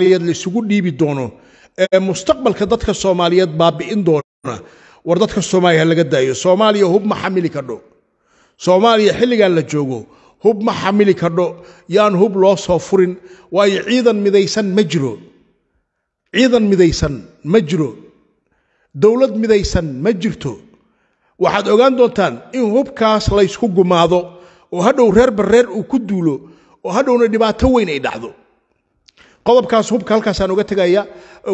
laisugu dhiibi doono ee mustaqbalka dadka soomaaliyeed baabi'in doona. War dadka soomaaliya ha laga daayo. Soomaaliya hub ma xamili kadho soomaaliya xilligan la joogo hub ma xamili kadho yaan hub loo soo furin waayo ciidan midaysan ma jiro. Ciidan midaysan ma jiro. Dowlad midaysan ma jirto. Waxaad ogaan doontaan in hubkaas laysku gumaado oo hadhow reer barreer uu ku duulo oo hadhowna dhibaato weyn ay dhacdo qodobkaas hubka halkaasaan uga tegaya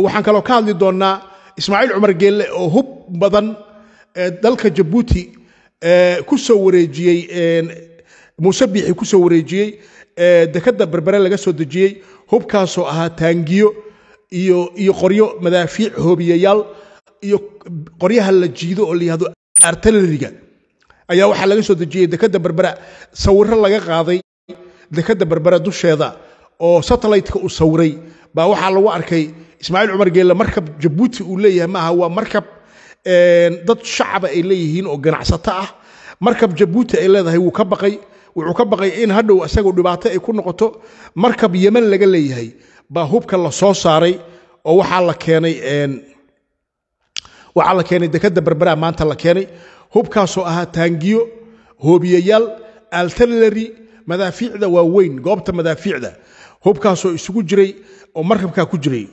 waxaan kaloo ka hadli doonnaa ismaaciil cumar geelle oo hub badan dalka jabuuti ku soo wareejiyey muuse biixi ku soo wareejiyey dekadda berbere laga soo dejiyey hubkaasoo ahaa taangiyo iyo qoryo madaafiic hoobiyayaal iyo qoryaha la jiido oo la yihahdo artileriga ayaa waxaa laga soo dejiyey dekadda berbera sawirro laga qaaday dekadda berbera dusheeda oo satellite-ka uu sawiray baa waxaa lagu arkay ismaaciil cumar geelle markab jabuuti uu leeyahay maaha waa markab dad shacaba ay leeyihiin oo ganacsato ah. Markab jabuuti ay leedahay wuu ka baqay wuxuu ka baqay in hadhow isagoo dhibaato ay ku noqoto markab yeman laga leeyahay baa hubka la soo saaray oo waxaa la keenay waxaa la keenay dekadda berbera maanta la keenay. Hubkaasoo ahaa taangiyo hoobiyayaal altalleri madaafiicda waa weyn goobta madaafiicda hubkaasoo isugu jiray oo markabkaa ku jiray.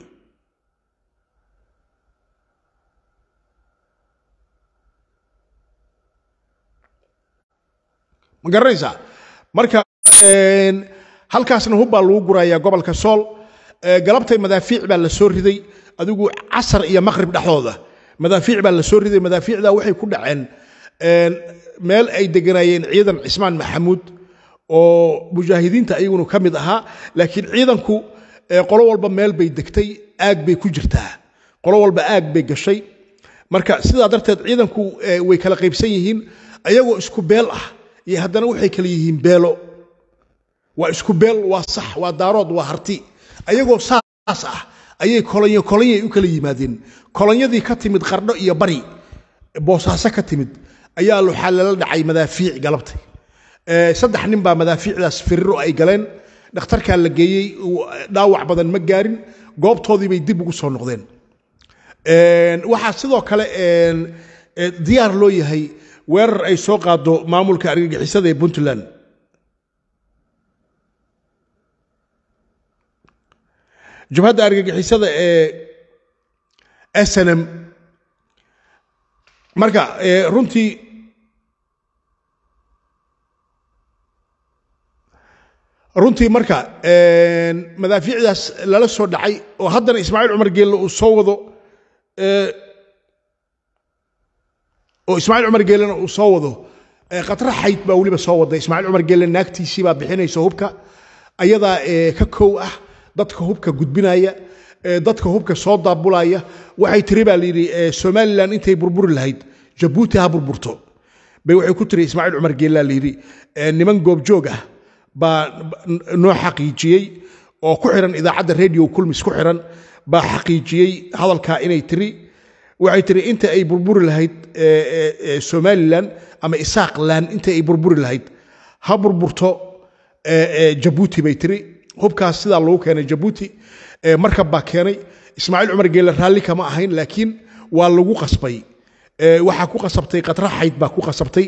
Ma garanaysaa? Marka halkaasna hub baa lagu gurayaa gobolka sool. Galabtay madaafiic baa la soo riday adigu casar iyo maqrib dhexdooda. Madaafiic baa la soo riday madaafiicda waxay ku dhaceen meel ay deganaayeen ciidan cismaan maxamuud oo mujaahidiinta ayaguna ka mid ahaa laakiin ciidanku qolo walba meel bay degtay aag bay ku jirtaa. Qolo walba aag bay gashay. Marka sidaa darteed ciidanku way kala qaybsan yihiin ayagoo isku beel ah iyo haddana waxay kala yihiin beelo. Waa isku beel waa sax waa daarood waa harti. Ayagoo saas ah ayay kolonyo kolonyay u kala yimaadeen. Kolonyadii ka timid qardho iyo bari boosaaso ka timid ayaa waxaa lala dhacay madaafiic galabtay saddex nin baa madaafiicdaas firiro ay galeen. Dhakhtarkaa la geeyey dhaawac badan ma gaarin. Goobtoodii bay dib ugu soo noqdeen. Waxaa sidoo kale diyaar loo yahay weerar ay soo qaado maamulka argagixisada ee puntland. Jabhadda argagixisada ee snm marka runtii runtii marka madaafiicdaas lala soo dhacay oo haddana ismaaciil cumar geelle uu soo wado oo ismaaciil cumar geellena uu soo wado khatra xayd baa weliba soo wada ismaaciil cumar geelle naagtiisii baa bixinaysa hubka ayadaa ka kow ah dadka hubka gudbinaya dadka hubka soo daabulaya. Waxay tiri baa layidhi somalilan intay burburi lahayd jabuuti ha burburto. Bay waxay ku tiri ismaaciil cumar geellaa layidhi niman goobjoog ah baa noo xaqiijiyey oo ku xiran idaacadda radio kulmis ku xiran baa xaqiijiyey hadalkaa inay tiri. Waxay tiri inta ay burburi lahayd somalilan ama isaaqlan inta ay burburi lahayd ha burburto jabuuti bay tiri. Hubkaas sidaa lagu keenay jabuuti markab baa keenay ismaaciil cumar geelle raalli kama ahayn laakiin waa lagu qasbay. Waxaa ku qasabtay khatra xayd baa ku qasabtay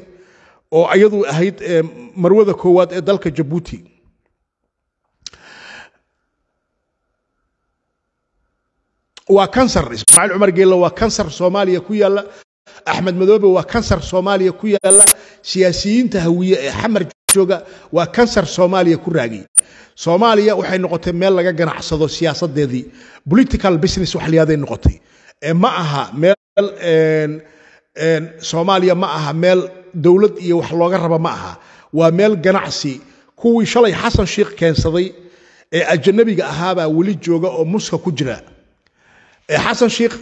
oo ayadu ahayd marwada koowaad ee dalka jabuuti. Waa kansar ismaaciil cumar geelle waa kansar soomaaliya ku yaalla. Axmed madoobe waa kansar soomaaliya ku yaalla. Siyaasiyiinta hawiye ee xamar jooga waa kansar soomaaliya ku raagay soomaaliya waxay noqotay meel laga ganacsado siyaasadeedii. Political business wax layaaday noqotay. Ma aha meel soomaaliya ma aha meel dowlad iyo wax looga raba ma aha. Waa meel ganacsi. Kuwii shalay xasan sheikh keensaday ee ajanabiga ahaabaa weli jooga oo muska ku jira. Xasan sheikh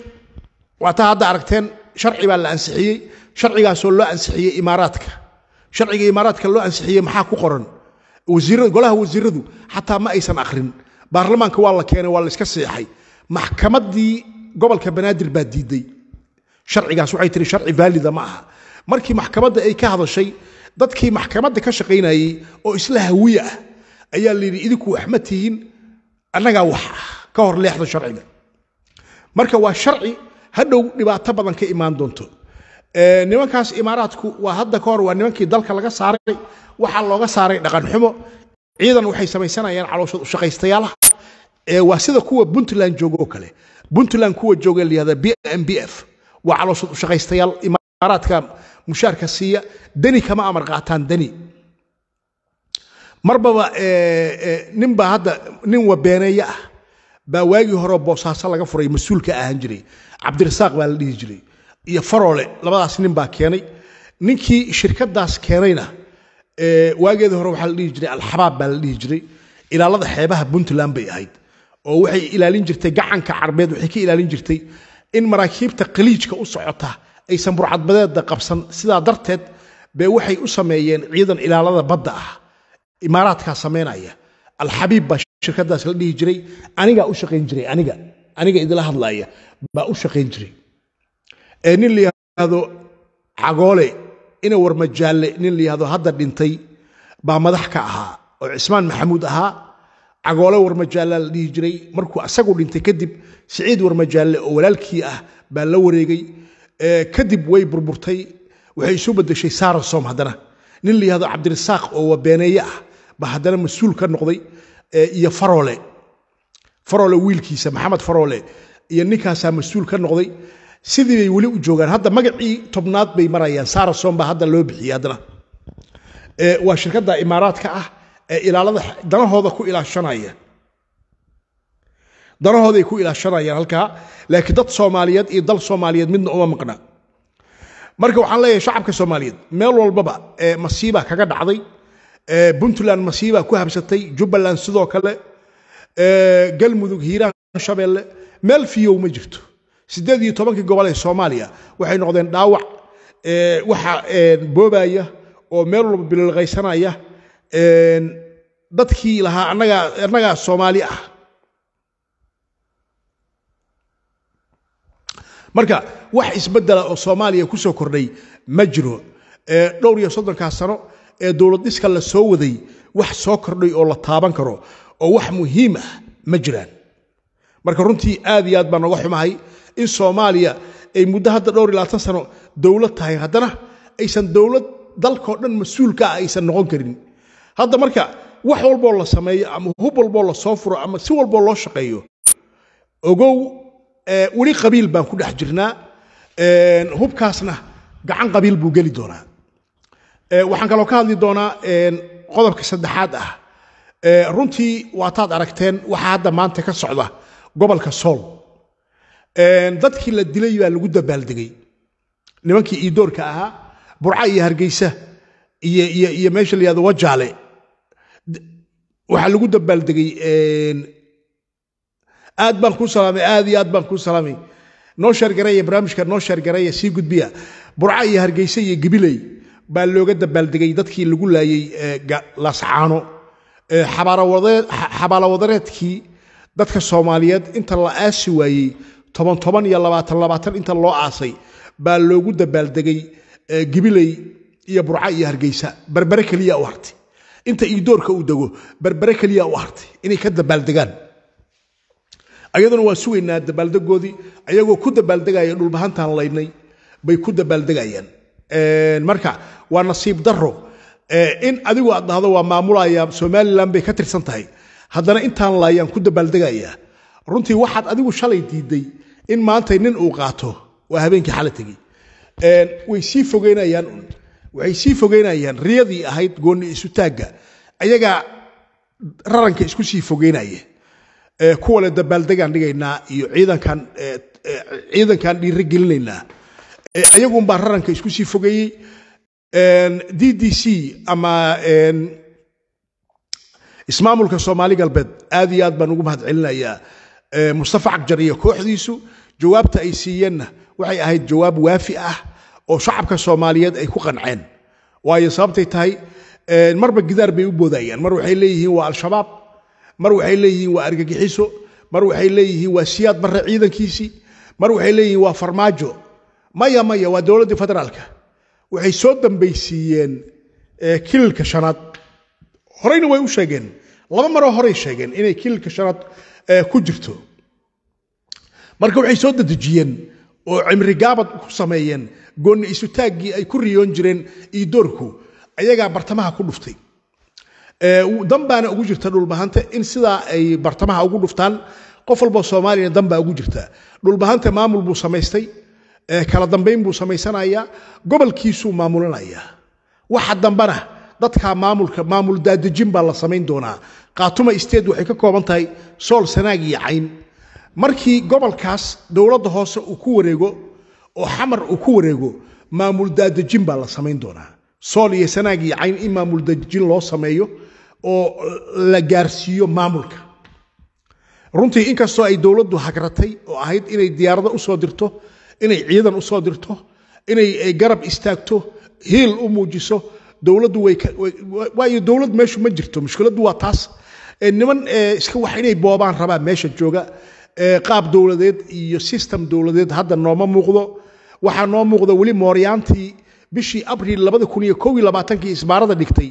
waataa hadda aragteen sharci baa la ansixiyey. Sharcigaasoo loo ansixiyey imaaraadka. Sharciga imaaraadka loo ansixiyey maxaa ku qoran? Golaha wasiiradu xataa ma aysan akhrin. Baarlamaanka waa la keenay waa la iska seexay. Maxkamaddii gobolka banaadir baa diiday sharcigaas waxay tihi sharci vaalida ma aha. Markii maxkamadda ay ka hadashay dadkii maxkamadda ka shaqaynayey oo isla hawiye ah ayaa la yidhi idinku wax ma tihiin annagaa wax ah ka hor leexda sharciga. Marka waa sharci hadhow dhibaato badan ka imaan doonto. Nimankaas imaaraadku waa hadda ka hor waa nimankii dalka laga saaray waxaa looga saaray dhaqan xumo. Ciidan waxay samaysanayaan calooshooda ushaqaystayaalaha waa sida kuwa puntland jooga oo kale. Puntland kuwa jooga layihahda b m b f waa calooshood ushaqaystayaal imaaraadka mushaarka siiya deni kama amar qaataan deni marbaba ninba hadda nin wabeeneeye ah baa waagii hore boosaaso laga furay mas'uulka ahaan jiray cabdirasaaq baa la dhihi jiray iyo faroole labadaas nin baa keenay ninkii shirkadaas keenayna waageeda hore waxaa la dhihi jiray alxabaab baa la dhihi jiray ilaalada xeebaha puntland bay ahayd oo waxay ilaalin jirtay gacanka carbeed waxay ka ilaalin jirtay in maraakiibta khaliijka u socota aysan burcadbadeeda qabsan. Sidaa darteed be waxay u sameeyeen ciidan ilaalada badda ah. Imaaraadkaa samaynaya alxabiib baa shirkadaas la dhihi jiray. Anigaa u shaqayn jiray aniga. Aniga idila hadlaaya baa u shaqayn jiray. Nin la yidhaahdo cagoole ina warmajaalle nin la yidhahdo hadda dhintay baa madax ka ahaa oo cismaan maxamuud ahaa cagoole warmajaalle la dhihi jiray. Markuu asagu dhintay kadib siciid warmajaalle oo walaalkii ah baa la wareegay. Kadib way burburtay. Waxay isu bedeshay sarasom haddana. Nin la yihahdo cabdirasaaq oo wabeeneeye ah baa haddana mas'uul ka noqday iyo faroole faroole wiilkiisa maxamed faroole iyo ninkaasaa mas'uul ka noqday. Sidii bay weli u joogaan. Hadda magacii tobnaad bay marayaan. Sarasom baa hadda loo bixiyey haddana. Waa shirkadda imaaraadka ah ee ilaalada danahooda ku ilaashanaya danahooday ku ilaashanayaan halkaa laakiin dad soomaaliyeed iyo dal soomaaliyeed midna uma maqna. Marka waxaan leeyahay shacabka soomaaliyeed meel walbaba masiiba kaga dhacday puntland masiiba ku habsatay jubbaland sidoo kale galmudug hiiraan shabeelle meel fiyow ma jirto. Siddeed iyo tobankii gobol ee soomaaliya waxay noqdeen dhaawac waxa boobaya oo meel walba bililqaysanaya dadkii lahaa annagaa soomaali ah. Marka wax isbedela oo soomaaliya ku soo kordhay ma jiro. Dhowr iyo soddonkaa sano ee dowlad dhiska la soo waday wax soo kordhay oo la taaban karo oo wax muhiim ah ma jiraan. Marka runtii aad iyo aad baan noga xumahay in soomaaliya ay muddo hadda dhowr iyo labaatan sano dowlad tahay. Haddana aysan dowlad dalkao dhan mas'uulka ah aysan noqon karin hadda marka wax walboo la sameeyo ama hub walboo la soo furo ama si walboo loo shaqeeyo ogow weli qabiil baan ku dhex jirnaa hubkaasna gacan qabiil buu geli doonaa. Waxaan kaloo ka hadli doonaa qodobka saddexaad ah. Runtii waataad aragteen waxaa hadda maanta ka socda gobolka sool. Dadkii la dilay baa lagu dabaaldegay nimankii iidoorka ahaa burca iyo hargeysa iyo meesha la wajaale waxaa lagu dabaaldegay aad baan kuu salaamay aad iyo aad baan kuu salaamay. Noo sheergareeya barnaamijka noo sheergareeya sii gudbiya. Burca iyo hargeysa iyo gabiley baa looga dabaaldegay dadkii lagu laayey laascaano xabaalawadareedkii dadka soomaaliyeed inta la aasi waayey toban toban iyo labaatan labaatan inta loo aasay baa loogu dabaaldegay gabiley iyo burca iyo hargeysa. Berbere keliya u hartay inta iidoorka uu dego berbere keliya u hartay inay ka dabaaldegaan. Ayaduna waa sugaynaa dabaaldegoodii ayagoo ku dabaaldegaya dhulbahantaan laydnay bay ku dabaaldegayaan. Marka waa nasiib daro in adigu aad dhahdo waa maamulaya somalilan bay ka tirsan tahay. Haddana intaan laayaan ku dabaaldegayaa runtii waxaad adigu shalay diiday in maantay nin uu qaato. Waa habeenkii xala tegey way sii fogeynayaan waxay sii fogeynayaan riyadii ahayd goonni isutaagga ayagaa raranka isku sii fogeynaya kuwa le dabaaldegaan dhigaynaa iyo ciidankan ciidankan dhiiro gelinaynaa ayagunbaa raranka isku sii fogeeyey. D d c ama ismaamulka soomaali galbeed aad iyo aad baan ugu mahad celinayaa mustafa cagjar iyo kooxdiisu jawaabta ay siiyeenna waxay ahayd jawaab waafi ah oo shacabka soomaaliyeed ay ku qanceen. Waayo sababtay tahay marba gidaar bay u boodayaan. Mar waxay leeyihiin waa al-shabaab mar waxay leeyihiin waa argagixiso mar waxay leeyihiin waa siyaad barre ciidankiisii mar waxay leeyihiin waa farmaajo. Maya maya waa dowladdii federaalka. Waxay soo dambaysiiyeen kililka shanaad. Horeyna way u sheegeen laba maroo horey sheegeen inay kililka shanaad ku jirto. Marka waxay soo dedejiyeen oo cimri gaabad ku sameeyeen goonni isutaaggii ay ku riyoon jireen iyo doorku ayagaa bartamaha ku dhuftay. Dan baana ugu jirta dhulbahante in sidaa ay bartamaha ugu dhuftaan qof walboo soomaaliyana dan baa ugu jirta. Dhulbahante maamul buu samaystay kala dambayn buu samaysanayaa gobolkiisuu maamulinaya waxa dambana dadka maamulka maamul daadejin baa la samayn doonaa. Qaatuma state waxay ka kooban tahay sool sanaag iyo cayn. Markii gobolkaas dowladda hoose uu ku wareego oo xamar uu ku wareego maamul daadejin baa la samayn doonaa. Sool iyo sanaag iyo cayn in maamul daadejin loo sameeyo oo la gaarsiiyo maamulka. Runtii inkastoo ay dowladdu hagratay oo ahayd inay diyaarado u soo dirto inay ciidan u soo dirto inay garab istaagto hiil u muujiso dowladdu waayo dowlad meeshu ma jirto mushkiladdu waa taas. Niman iska wax inay boobaan rabaa meesha jooga. Qaab dowladeed iyo system dowladeed hadda nooma muuqdo waxaa noo muuqda weli mooryaantii bishii abril labada kun iyo kow iyo labaatankii isbaarada dhigtay.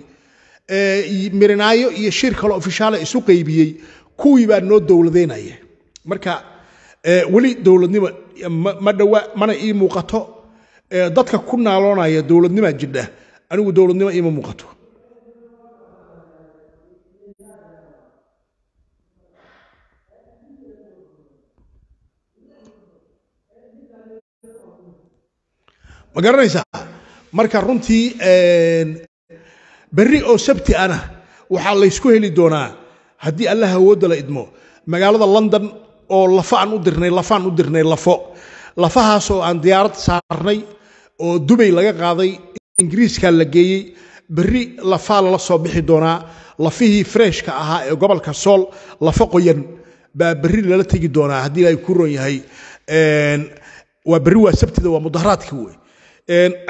Mirinaayo iyo shir kale ofishaala isu qaybiyey kuwii baa noo dowladeynaya marka weli dowladnimo ma dhowa mana ii muuqato. Dadka ku naaloonaya dowladnimaa jidha anigu dowladnimo iima muuqato ma garanaysaa marka runtii berri oo sabti ana waxaa laysku heli doonaa. Haddii allah awoodda la idmo magaalada london oo lafa aan u dirnay lafaan u dirnay lafo. Lafahaasoo aan diyaarad saarnay oo dubay laga qaaday ingiriiskaa la geeyey berri lafaa lala soo bixi doonaa. Lafihii freshka ahaa ee gobolka sool lafo qoyan baa berri lala tegi doonaa haddii ilaahay ku ron yahay. Waa berri waa sabtida waa mudaharaadka wey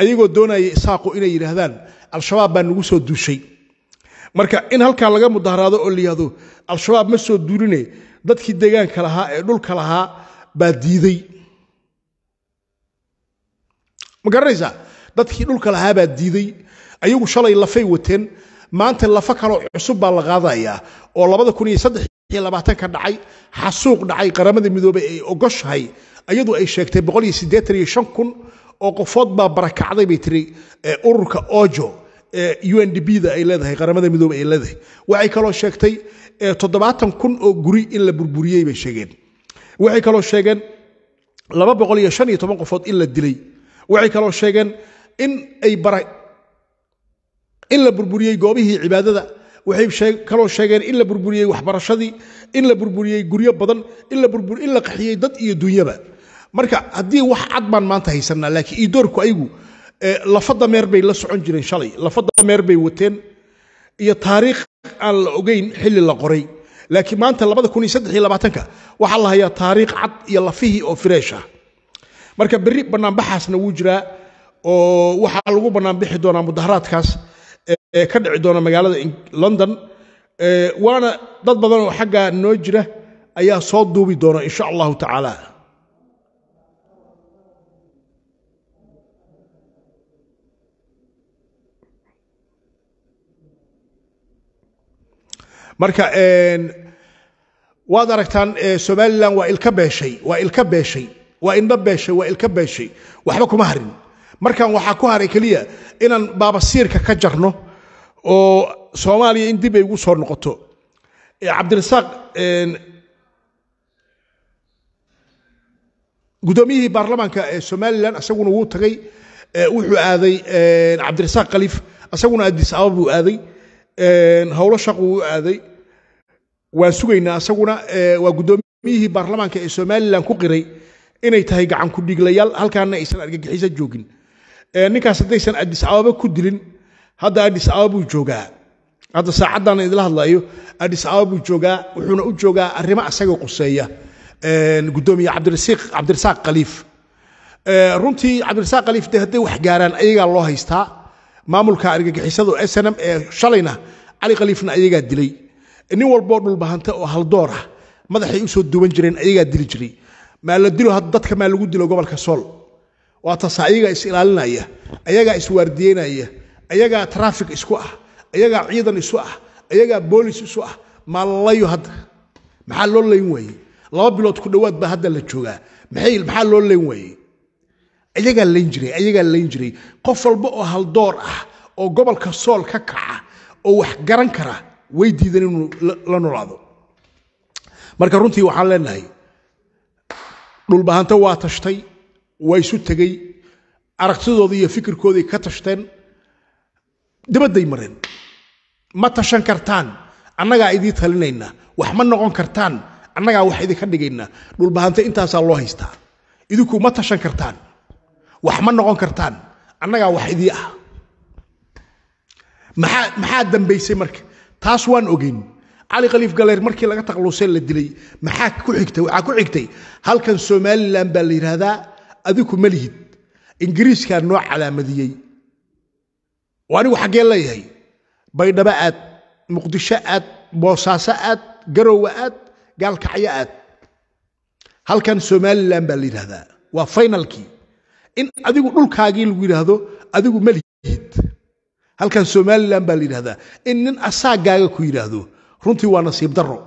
ayagoo doonaya isaaqu inay yidhaahdaan al-shabaab baa nagu soo duushay. Marka in halkaa laga mudaharaado oo la yihahdo al-shabaab ma soo duuline dadkii deegaanka lahaa ee dhulka lahaa baa diiday. Ma garanaysaa? Dadkii dhulka lahaa baa diiday. Ayagu shalay lafay wateen maanta lafa kaloo cusub baa la qaadayaa oo labaatanka dhacay xasuuq dhacay qaramada midoobey ay ogoshahay ayadu ay sheegtay kun oo qofood baa barakacday bay tiri ururka ojo u n d b da ay leedahay qaramada midoobe ay leedahay. Waxay kaloo sheegtay toddobaatan kun oo guri in la burburiyey bay sheegeen. Waxay kaloo sheegeen laba boqol iyo shan iyo toban qofood in la dilay. Waxay kaloo sheegeen in ay in la burburiyey goobihii cibaadada. Waxay kaloo sheegeen in la burburiyey waxbarashadii in la burburiyey guryo badan in la qaxiyey dad iyo dunyaba marka haddii wax cad baan maanta haysanaa laakiin iidoorku ayagu lafa dameer bay la socon jireen shalay. Lafa dameer bay wateen iyo taariikh aan la ogeyn xilli la qoray. Laakiin maanta labada waxaa la hayaa taariikh cad iyo lafihii oo fresh ah. Marka berri banaanbaxaasna wuu jiraa oo waxaa lagu banaanbixi doonaa mudaharaadkaas ka dhici doona magaalada london waana dad badan oo xaggaa noo jira ayaa soo duubi doona insha allahu tacaala marka waad aragtaan somalilan waa ilka beeshay waa ilka beeshay waa indho beeshay waa ilka beeshay. Waxba kuma harin. Markan waxaa ku haray keliya inaan baabasiirka ka jarno oo soomaaliya in dib ay ugu soo noqoto. Cabdirasaaq guddoomiyihii baarlamaanka ee somalilan isaguna wuu tagay wuxuu aaday cabdirasaaq khaliif isaguna addis ababa buu aaday howlo shaqu u aaday. Waan sugaynaa isaguna waa guddoomiyihii baarlamaanka ee somalilan ku qiray inay tahay gacan ku dhiglayaal halkaana aysan argagixiso joogin. Ninkaas haddaysan addis ababa ku dilin hadda addis ababa buu joogaa. Hadda saacaddan idila hadlayo addis ababa buu joogaa wuxuuna u joogaa arrimo asaga quseeya. Guddoomiye cabdirasaaq khaliif. Runtii cabdirasaaq khaliif de hadday wax gaaraan ayagaa loo haystaa maamulka argagixisada oo snm ee shalayna cali khaliifna ayagaa dilay. Nin walboo dhulbahanta oo haldoor ah madaxay u soo duwan jireen ayagaa dili jiray. Maa la dilo dadka maa lagu dilo gobolka sool. Waa ayagaa is ilaalinaya ayagaa iswaardiyeynaya ayagaa trafik isku ah ayagaa ciidan isu ah ayagaa boolis isu ah maalalayo hadda maxaa loo layn waayey laba bilood ku dhowaad baa hadda la joogaa. Maxaa loo layn waayey ayagaa layn jiray ayagaa layn jiray qof walba oo haldoor ah oo gobolka sool ka kaca oo wax garan kara way diidan inuu la noolaado marka runtii waxaan leenahay dhulbahanto waa tashtay waa isu tegey aragtidoodii iyo fikirkoodii ka tashteen dibadday mareen. Ma tashan kartaan annagaa idii talinayna wax ma noqon kartaan annagaa wax idinka dhigayna dhulbahante intaasaa loo haystaa. Idinku ma tashan kartaan wax ma noqon kartaan. Annagaa wax idii ah. Maxaa maxaa dambaysay marka? Taas waan ogeyn. Cali khaliif galeer markii laga taqlusee la dilay maxaa ku xigtay? Waxaa ku xigtay halkan somalilan baa la yidhaahdaa adiku ma lihid. Ingiriiskaa noo calaamadiyey. Oo anigu xaggee leeyahay. Baydhabo aad muqdisho aad boosaaso aad garowe aad gaalkacyo aad. Halkan somalilan baa la yidhaahdaa waa faynalkii in adigu dhulkaagii lagu yidhaahdo adigu ma lihid halkan somalilan baa la yidhahdaa in nin asaagaaga ku yidhaahdo runtii waa nasiib darro